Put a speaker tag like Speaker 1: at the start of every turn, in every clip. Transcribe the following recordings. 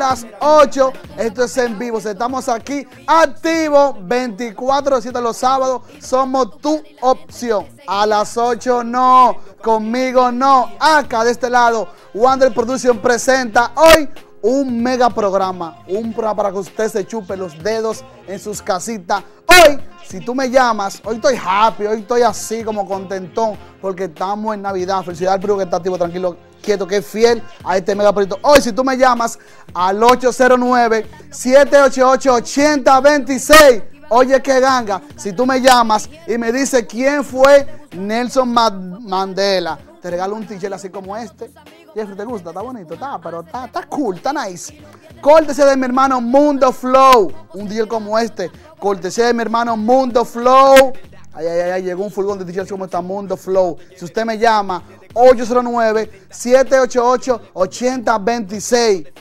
Speaker 1: las 8. Esto es en vivo. Estamos aquí activos 24 7 los sábados. Somos tu opción. A las 8 no. Conmigo no. Acá de este lado, Wander Production presenta hoy un mega programa. Un programa para que usted se chupe los dedos en sus casitas. Hoy, si tú me llamas, hoy estoy happy, hoy estoy así como contentón porque estamos en Navidad. Felicidades al que está activo, tranquilo quieto, que es fiel a este mega proyecto. Hoy, si tú me llamas al 809-788-8026, oye que ganga, si tú me llamas y me dices quién fue Nelson Mandela, te regalo un t-shirt así como este. Jeffrey, ¿te gusta? Está bonito, está, pero está, está cool, está nice. Cortesía de mi hermano Mundo Flow. Un día como este. Cortesía de mi hermano Mundo Flow. Ay, ay, ay, llegó un furgón de t-shirts como está Mundo Flow. Si usted me llama, 809-788-8026.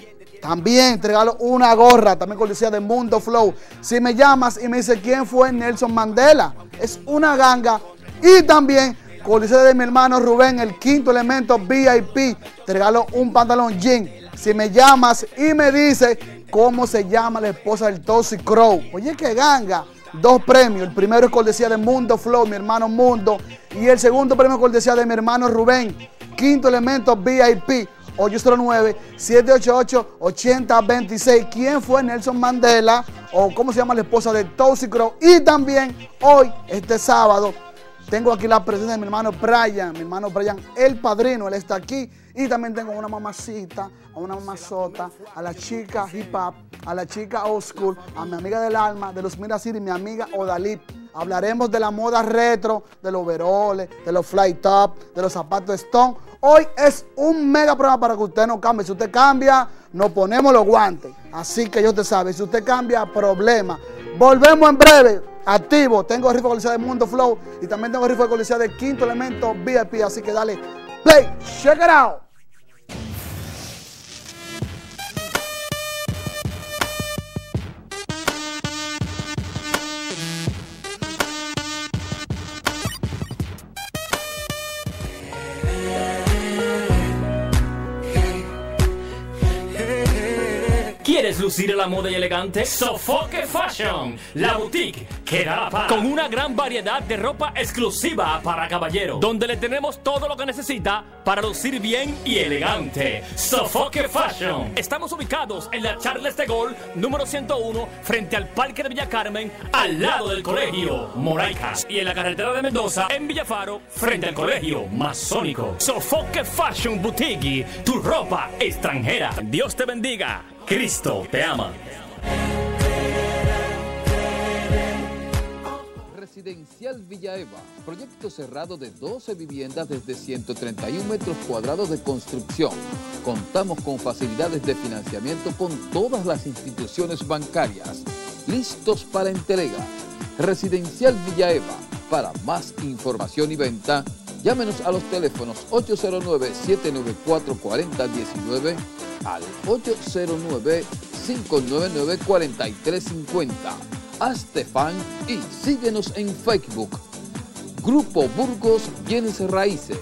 Speaker 1: También te regalo una gorra, también cortesía de Mundo Flow. Si me llamas y me dices quién fue Nelson Mandela, es una ganga. Y también cortesía de mi hermano Rubén, el quinto elemento VIP. Te regalo un pantalón jean. Si me llamas y me dices cómo se llama la esposa del Toxic Crow. Oye, qué ganga dos premios. El primero es cortesía de Mundo Flow, mi hermano Mundo. Y el segundo premio es cortesía de mi hermano Rubén. Quinto elemento VIP. 809-788-8026. ¿Quién fue Nelson Mandela? O cómo se llama la esposa de Toxic Crow. Y también hoy, este sábado, tengo aquí la presencia de mi hermano Brian. Mi hermano Brian, el padrino, él está aquí. Y también tengo una mamacita, a una mamazota, a la chica hip hop, a la chica old school, a mi amiga del alma, de los Miracir mi amiga Odalip. Hablaremos de la moda retro, de los overoles, de los fly top, de los zapatos Stone. Hoy es un mega programa para que usted no cambie. Si usted cambia, nos ponemos los guantes. Así que yo te sabe, si usted cambia, problema. Volvemos en breve. Activo. Tengo de colección de Mundo Flow y también tengo de colección de Quinto Elemento VIP. Así que dale play. Check it out.
Speaker 2: ¿Quieres lucir a la moda y elegante? Sofoque Fashion, la boutique que da paz. Con una gran variedad de ropa exclusiva para caballero, donde le tenemos todo lo que necesita para lucir bien y elegante. Sofoque Fashion. Estamos ubicados en la Charles de Gaulle, número 101, frente al Parque de Villa Carmen, al lado del colegio Moraicas. Y en la carretera de Mendoza, en Villafaro, frente al colegio Masónico. Sofoque Fashion Boutique, tu ropa extranjera. Dios te bendiga. Cristo te ama.
Speaker 3: Residencial Villaeva, proyecto cerrado de 12 viviendas desde 131 metros cuadrados de construcción. Contamos con facilidades de financiamiento con todas las instituciones bancarias. Listos para entrega. Residencial Villaeva. Para más información y venta, llámenos a los teléfonos 809-794-4019 al 809-599-4350. Hazte fan y síguenos en Facebook. Grupo Burgos Bienes Raíces.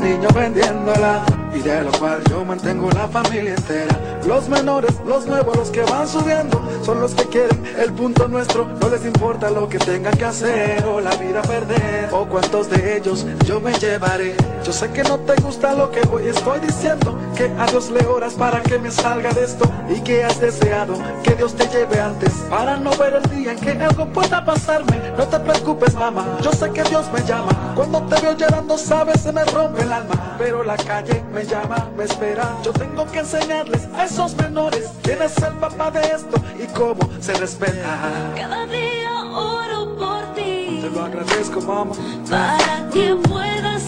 Speaker 4: Niño vendiéndola y de lo cual yo mantengo la familia entera. Los menores, los nuevos, los que van subiendo, son los que quieren el punto nuestro. No les importa lo que tengan que hacer o la vida perder o cuántos de ellos yo me llevaré. Yo sé que no te gusta lo que hoy estoy diciendo, que a Dios le oras para que me salga de esto y que has deseado que Dios te lleve antes para no ver el día en que algo pueda pasarme. No te preocupes, mamá, yo sé que Dios me llama. Cuando te veo llorando, sabes, se me rompe el alma, pero la calle me llama, me espera. Yo tengo que enseñarles a esos menores quién es el papá de esto y cómo se respeta.
Speaker 5: Cada día oro por ti.
Speaker 4: Te lo agradezco, mamá.
Speaker 5: Para que puedas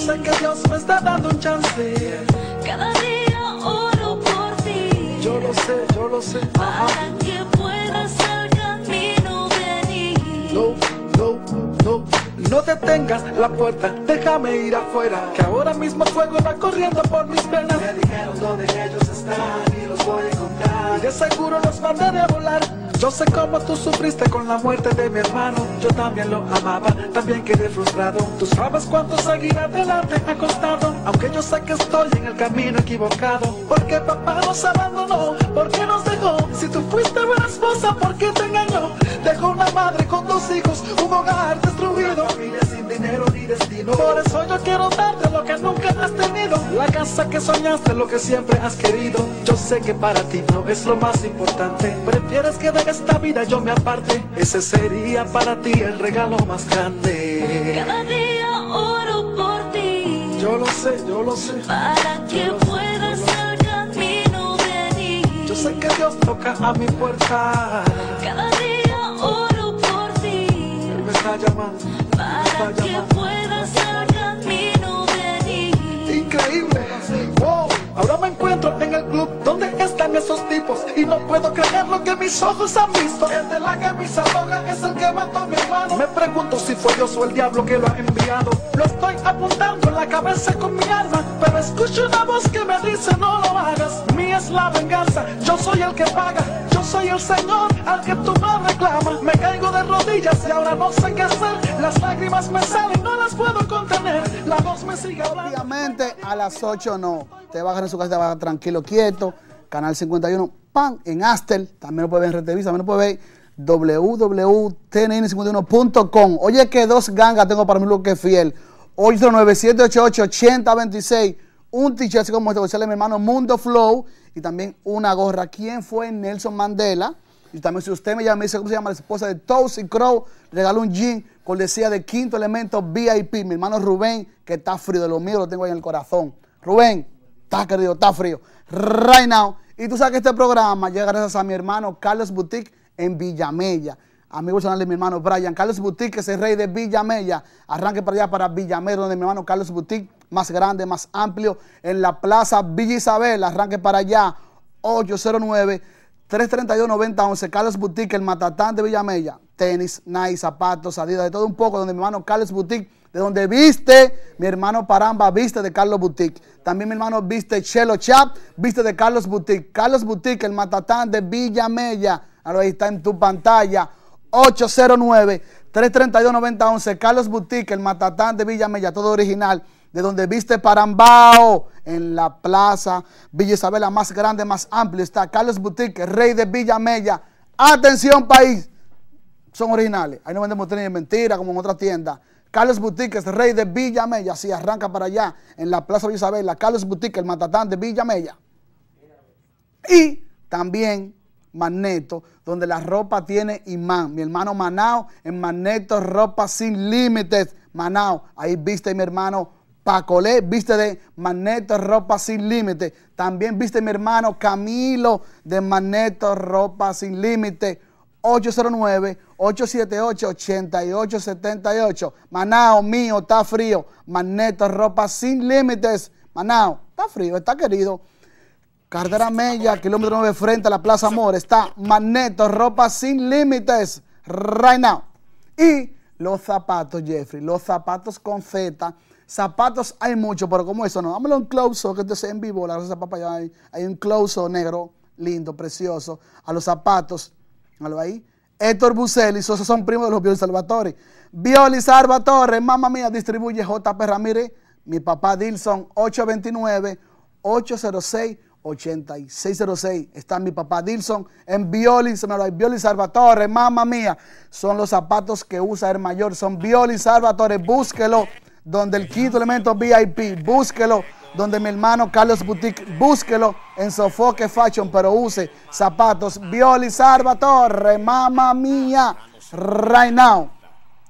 Speaker 4: sé que Dios me está dando un chance.
Speaker 5: Cada día oro por ti.
Speaker 4: Yo lo sé, yo lo sé.
Speaker 5: Para que puedas al camino venir.
Speaker 4: No, no, no. No detengas la puerta, déjame ir afuera. Que ahora mismo fuego va corriendo por mis venas. Me dijeron dónde ellos están y los voy a encontrar. Y de seguro los mandaré a volar. Yo sé cómo tú sufriste con la muerte de mi hermano. Yo también lo amaba, también quedé frustrado. Tú sabes cuánto seguir adelante ha costado. Aunque yo sé que estoy en el camino equivocado. Porque papá nos abandonó, porque nos dejó. Si tú fuiste buena esposa, ¿por qué te engañó? Dejó una madre con dos hijos, un hogar Por eso yo quiero darte lo que nunca has tenido. La casa que soñaste, lo que siempre has querido. Yo sé que para ti no es lo más importante. Prefieres que de esta vida yo me aparte. Ese sería para ti el regalo más grande.
Speaker 5: Cada día oro por ti.
Speaker 4: Yo lo sé, yo lo sé.
Speaker 5: Para que
Speaker 4: Yo
Speaker 5: puedas al camino venir.
Speaker 4: Yo sé que Dios toca a mi puerta.
Speaker 5: Cada día oro por ti.
Speaker 4: Él me está llamando. me está
Speaker 5: Para que
Speaker 4: llamando.
Speaker 5: puedas
Speaker 4: esos tipos y no puedo creer lo que mis ojos han visto. El de la camisa roja es el que mató a mi hermano. Me pregunto si fue Dios o el diablo que lo ha enviado. Lo estoy apuntando en la cabeza con mi alma, pero escucho una voz que me dice no lo hagas. Mía es la venganza, yo soy el que paga. Yo soy el Señor al que tú me reclamas. Me caigo de rodillas y ahora no sé qué hacer. Las lágrimas me salen, no las puedo contener. La voz me sigue hablando.
Speaker 1: Obviamente a las 8 no. Te bajas en su casa, te vas tranquilo, quieto. Canal 51, pan, en Astel. También lo puedes ver en Retevisa, también lo puedes ver www.tnn51.com. Oye, que dos gangas tengo para mí lo que es fiel. 897888026. Un t-shirt así como este, que sale mi hermano Mundo Flow. Y también una gorra. ¿Quién fue Nelson Mandela? Y también si usted me llama, me dice cómo se llama la esposa de Toast y Crow, regalo un jean con decía de quinto elemento VIP. Mi hermano Rubén, que está frío de lo mío, lo tengo ahí en el corazón. Rubén, está querido, está frío. Right now. Y tú sabes que este programa llega gracias a mi hermano Carlos Boutique en Villamella. Amigo personal de mi hermano Brian. Carlos Boutique es el rey de Villamella. Arranque para allá, para Villamella, donde mi hermano Carlos Boutique, más grande, más amplio, en la plaza Villa Isabel. Arranque para allá, 809 332-9011, Carlos Boutique, el matatán de Villamella. Tenis, nice, zapatos, salidas, de todo un poco, donde mi hermano Carlos Boutique, de donde viste, mi hermano Paramba viste de Carlos Boutique. También mi hermano viste Chelo Chap, viste de Carlos Boutique. Carlos Boutique, el matatán de Villamella. Ahora ahí está en tu pantalla. 809-332-9011. Carlos Boutique, el matatán de Villamella, todo original. De donde viste Parambao, en la plaza Villa Isabel, la más grande, más amplia, está Carlos Boutique, rey de Villamella. Atención, país. Son originales. Ahí no vendemos tenis de mentira, como en otra tienda. Carlos Boutique rey de Villamella. Así arranca para allá, en la plaza Villa Isabel. La Carlos Boutique, el matatán de Villamella. Y también Magneto, donde la ropa tiene imán. Mi hermano Manao en Magneto Ropa Sin Límites. Manao, ahí viste mi hermano Pacolé, viste de Magneto Ropa Sin Límites. También viste mi hermano Camilo de Magneto Ropa Sin Límites. 809-878-8878. Manao mío, está frío. Magneto Ropa Sin Límites. Manao, está frío, está querido. Cartera Mella, kilómetro 9 frente a la Plaza Amor. Está Magneto, ropa sin límites. Right now. Y los zapatos, Jeffrey. Los zapatos con Z. Zapatos hay muchos, pero como eso no. Dámelo un close que esto es en vivo. La rosa papaya hay, hay un close negro, lindo, precioso. A los zapatos. Míralo ahí. Héctor Buscelli, esos son primos de los Bioli Salvatore. Bioli Salvatore, mamá mía, distribuye JP Ramírez. Mi papá Dilson, 829-806-8606. Está mi papá Dilson en Bioli, se Salvatore, mamá mía. Son los zapatos que usa el mayor, son Bioli Salvatore. Búsquelo donde el quinto elemento VIP, búsquelo donde mi hermano Carlos Boutique, búsquelo en Sofoque Fashion, pero use zapatos Bioli Salvatore, mamá mía, right now.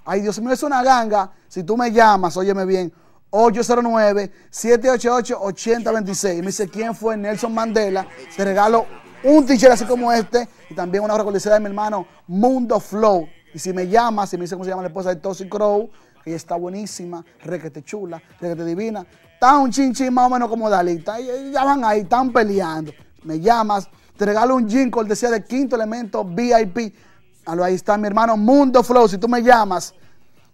Speaker 1: Ay, Dios mío, es una ganga. Si tú me llamas, óyeme bien, 809-788-8026. Me dice, ¿quién fue Nelson Mandela? Te regalo un t-shirt así como este y también una recordación de mi hermano Mundo Flow. Y si me llamas, si me dice cómo se llama la esposa de Tosi Crow, ella está buenísima, requete chula, requete divina, está un chin chin más o menos como Dalita. Ya van ahí, están peleando. Me llamas, te regalo un jean cortesía de quinto elemento VIP. Ahí está mi hermano Mundo Flow. Si tú me llamas,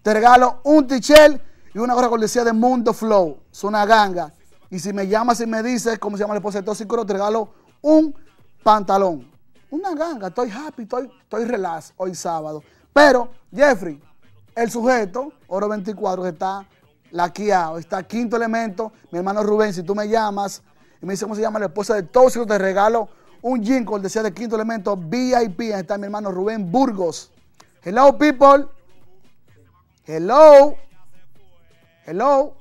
Speaker 1: te regalo un t-shirt y una gorra cortesía de Mundo Flow. Es una ganga. Y si me llamas y me dices cómo se llama la esposa de Tosi Crow, te regalo un pantalón. Un una ganga, estoy happy, estoy, estoy relax hoy sábado. Pero, Jeffrey, el sujeto, Oro 24, que está laqueado, está quinto elemento, mi hermano Rubén, si tú me llamas y me dice cómo se llama la esposa de Tóxico, te regalo un jingle, decía de quinto elemento, VIP, ahí está mi hermano Rubén Burgos. Hello, people. Hello. Hello.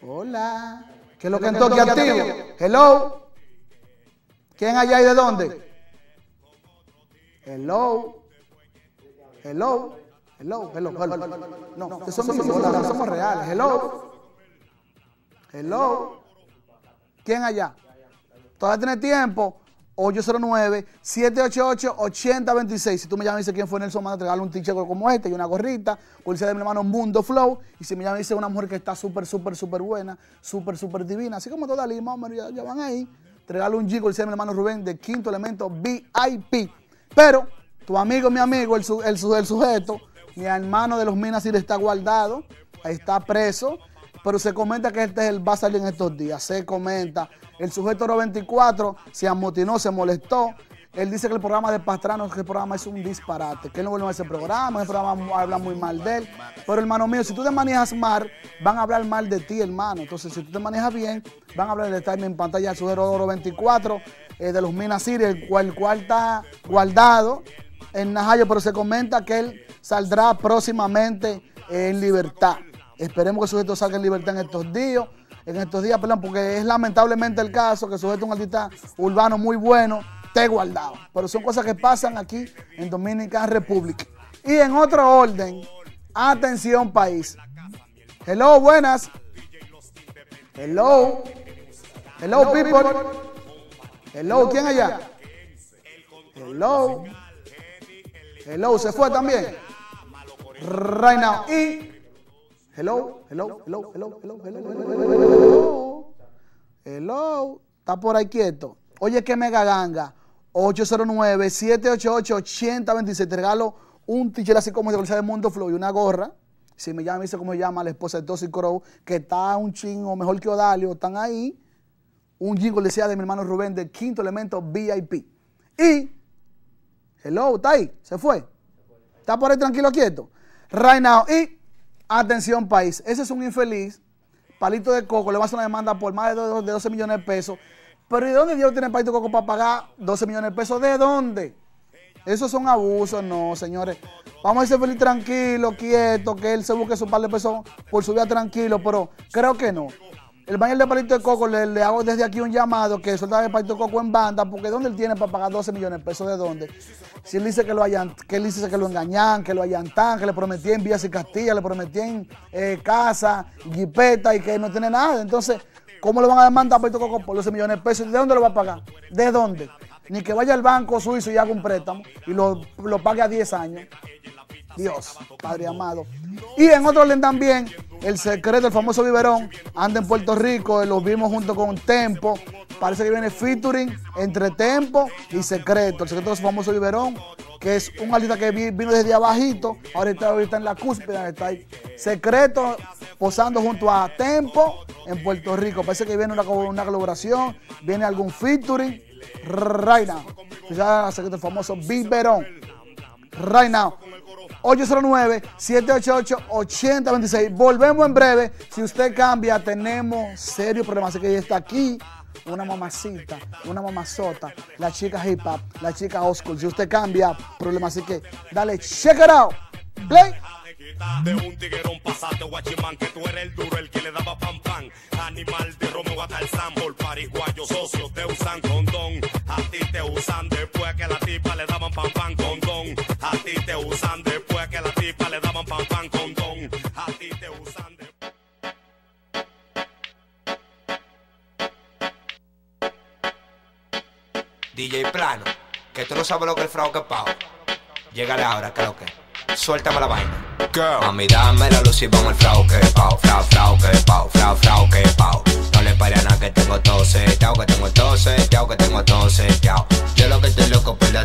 Speaker 1: Hola. ¿Qué es lo que en toque activo? Hello. ¿Quién allá y de dónde? Hello. Hello. Hello. Hello. Hello. No, que somos, somos, somos reales. Hello. Hello. ¿Quién allá? Todavía tiene tiempo. 809-788-8026. Si tú me llamas y dices quién fue Nelson Manda, te regalo un t-shirt como este y una gorrita. Policía de mi hermano Mundo Flow. Y si me llamas y dices una mujer que está súper, súper, súper buena, súper, súper divina, así como toda Lima, hombre, ya, ya van ahí. Te un G, de mi hermano Rubén, de quinto elemento VIP. Pero tu amigo, mi amigo, el, su- el, su- el sujeto, mi hermano de los Minas está guardado, está preso, pero se comenta que este es el va a salir en estos días. Se comenta. El sujeto 24 se amotinó, se molestó. Él dice que el programa de Pastrano, que el programa es un disparate, que él no vuelve a ese programa, ese programa habla muy mal de él. Pero hermano mío, si tú te manejas mal, van a hablar mal de ti, hermano. Entonces, si tú te manejas bien, van a hablar de estar en pantalla el sujeto oro 24 eh, de los Minas el cual, el cual está guardado en Najayo, pero se comenta que él saldrá próximamente en libertad. Esperemos que el sujeto salga en libertad en estos días, en estos días, perdón, porque es lamentablemente el caso que el sujeto es un artista urbano muy bueno, esté guardado. Pero son cosas que pasan aquí en Dominican Republic. Y en otro orden, atención país. Hello, buenas. Hello. Hello, people. Hello, ¿quién allá? Hello. Hello, se fue también. Right now. Y. Hello, hello, hello, hello, hello, hello, hello, hello. Está por ahí quieto. Oye, que mega ganga. 809-788-8026. Te regalo un t-shirt así como de Bolsa de Mundo Flow y una gorra. Si me llama, me dice cómo se llama la esposa de Tosi Crow, que está un chingo mejor que Odalio, están ahí. Un jingle decía de mi hermano Rubén de Quinto Elemento VIP. Y Hello, ¿está ahí? ¿Se fue? ¿Está por ahí tranquilo, quieto? Right now. Y, atención país, ese es un infeliz, palito de coco, le va a hacer una demanda por más de do- de 12 millones de pesos. Pero ¿y de dónde Dios tiene palito de coco para pagar 12 millones de pesos? ¿De dónde? Esos son abusos, no, señores. Vamos a ser feliz tranquilo, quieto, que él se busque su par de pesos por su vida tranquilo, pero creo que no. El baño de palito de coco le, hago desde aquí un llamado que suelta el palito de coco en banda, porque ¿dónde él tiene para pagar 12 millones de pesos? ¿De dónde? Si él dice que lo hayan, que él dice que lo engañan, que lo allantan, que le prometían Villas y Castilla, le prometían eh, casa, jipeta y que no tiene nada. Entonces, ¿cómo le van a demandar a palito de coco por 12 millones de pesos? ¿De dónde lo va a pagar? ¿De dónde? Ni que vaya al banco suizo y haga un préstamo y lo, lo pague a 10 años. Dios, Padre amado. Y en otro orden también, el secreto, el famoso biberón, anda en Puerto Rico, lo vimos junto con Tempo. Parece que viene featuring entre Tempo y Secreto. El secreto es el famoso biberón, que es un artista que vi- vino desde abajito, ahora está, en la cúspide, está ahí. Secreto posando junto a Tempo en Puerto Rico. Parece que viene una colaboración, viene algún featuring. Right now. Ya, secreto, el famoso biberón right now. 809-788-8026. Volvemos en breve. Si usted cambia, tenemos serios problemas. Así que ella está aquí. Una mamacita, una mamazota, la chica hip hop, la chica school. Si usted cambia, problemas. Así que dale, check it out. Play.
Speaker 6: De un tiguerón pasate guachimán que tú eres el duro, el que le daba pam pam. Animal de Romeo a Tarzán, por pariguayo socios te usan condón. A ti te usan después que la tipa le daban pam pam
Speaker 7: no sabes lo que el fraude que pao. Llegale ahora, lo que. Suéltame la vaina. Mami, dame la luz y vamos al fraude que pao. Frau, frau, que pao. Frau, frau, que pao. No le pare a nada que tengo todo seteado, que tengo todo seteado, que tengo todo seteado. Yo lo que estoy loco por la